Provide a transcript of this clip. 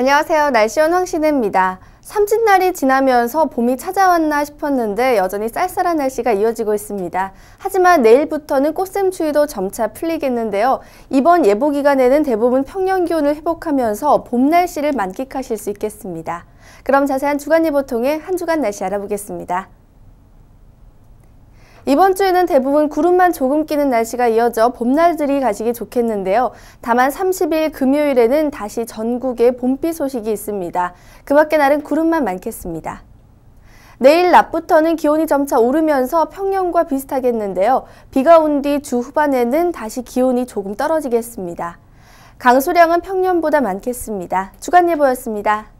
안녕하세요. 날씨원 황신혜입니다. 삼진날이 지나면서 봄이 찾아왔나 싶었는데 여전히 쌀쌀한 날씨가 이어지고 있습니다. 하지만 내일부터는 꽃샘추위도 점차 풀리겠는데요. 이번 예보 기간에는 대부분 평년 기온을 회복하면서 봄 날씨를 만끽하실 수 있겠습니다. 그럼 자세한 주간 예보 통해 한 주간 날씨 알아보겠습니다. 이번 주에는 대부분 구름만 조금 끼는 날씨가 이어져 봄날들이 가시기 좋겠는데요. 다만 30일 금요일에는 다시 전국에 봄비 소식이 있습니다. 그 밖의 날은 구름만 많겠습니다. 내일 낮부터는 기온이 점차 오르면서 평년과 비슷하겠는데요. 비가 온 뒤 주 후반에는 다시 기온이 조금 떨어지겠습니다. 강수량은 평년보다 많겠습니다. 주간 예보였습니다.